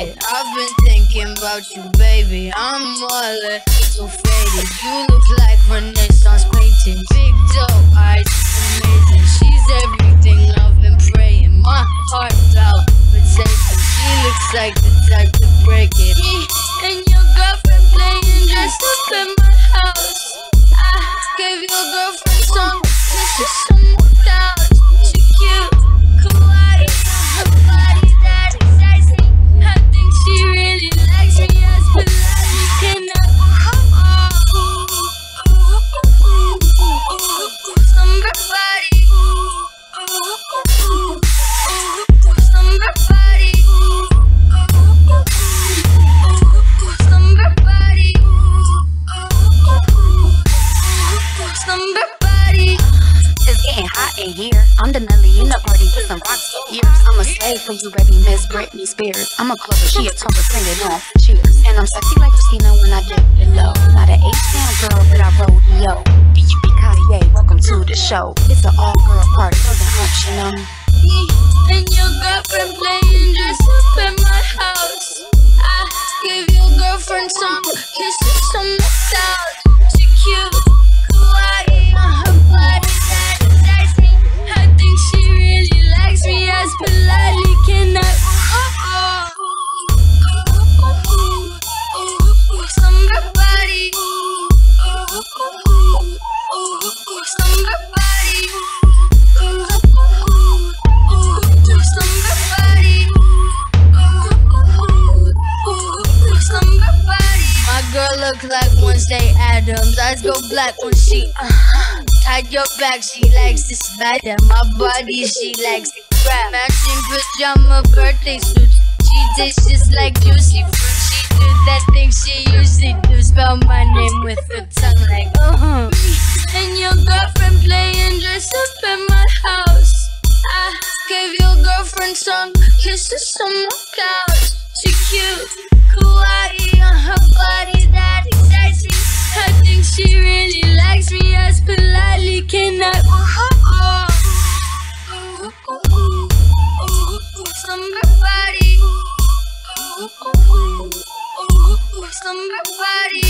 I've been thinking about you, baby. I'm all so faded. You look like Renaissance slumber body. It's getting hot in here. I'm the Nelly in the party with some rocks ears. I'm a slave for you, baby, Miss Britney Spears. I'm a Clover, she a Tumblr, sing it on. Cheers. And I'm sexy like Christina when I dip it low. Not an H-Town girl, but I rodeo. B.U.B. Cartier, welcome to the show. It's an all-girl party, doesn't optional. Me and your girlfriend playing dress look like Wednesday Addams. Eyes go black when she uh, your back. She likes this bad. My body she likes to grab. Matching pajama birthday suits. She tastes just like juicy fruit. with the tongue like, uh -huh. And your girlfriend playing dress up in my house. I gave your girlfriend some kisses on the couch. She cute, kawaii on her body that excites me. I think she really likes me as politely can I? Uh -huh, uh Somebody, somebody.